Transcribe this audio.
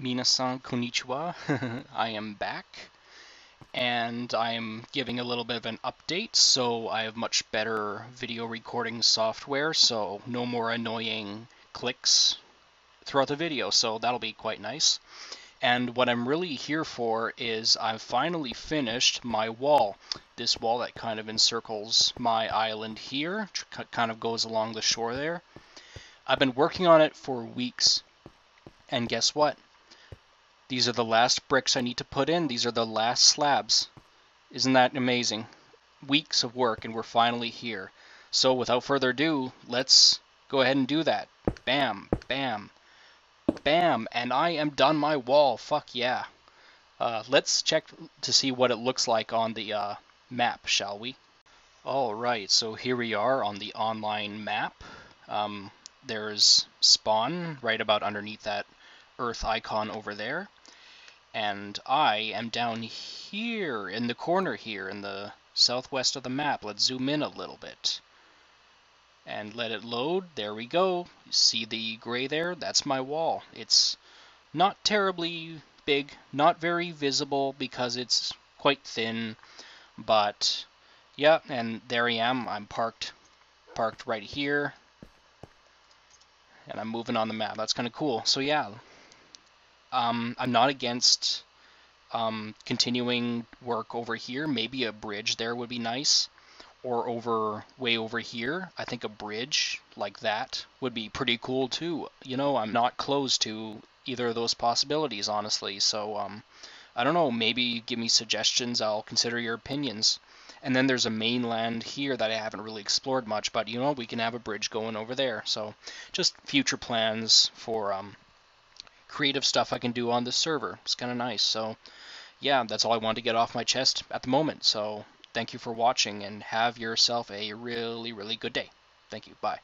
Minasan konnichiwa. I am back and I'm giving a little bit of an update so I have much better video recording software so no more annoying clicks throughout the video so that'll be quite nice. And what I'm really here for is I've finally finished my wall. This wall that kind of encircles my island here, kind of goes along the shore there. I've been working on it for weeks. And guess what? These are the last bricks I need to put in. These are the last slabs. Isn't that amazing? Weeks of work and we're finally here. So without further ado, let's go ahead and do that. Bam, bam, bam, and I am done my wall. Fuck yeah. Uh, let's check to see what it looks like on the uh, map, shall we? Alright, so here we are on the online map. Um, there's spawn right about underneath that earth icon over there and I am down here in the corner here in the southwest of the map. Let's zoom in a little bit and let it load. There we go. You see the gray there? That's my wall. It's not terribly big, not very visible because it's quite thin, but yeah, and there I am. I'm parked parked right here and I'm moving on the map. That's kind of cool. So yeah, um, I'm not against um, continuing work over here. Maybe a bridge there would be nice. Or over way over here. I think a bridge like that would be pretty cool too. You know, I'm not closed to either of those possibilities, honestly. So, um, I don't know. Maybe give me suggestions. I'll consider your opinions. And then there's a mainland here that I haven't really explored much, but you know, we can have a bridge going over there. So, just future plans for um, creative stuff I can do on this server. It's kind of nice. So yeah, that's all I wanted to get off my chest at the moment. So thank you for watching and have yourself a really, really good day. Thank you. Bye.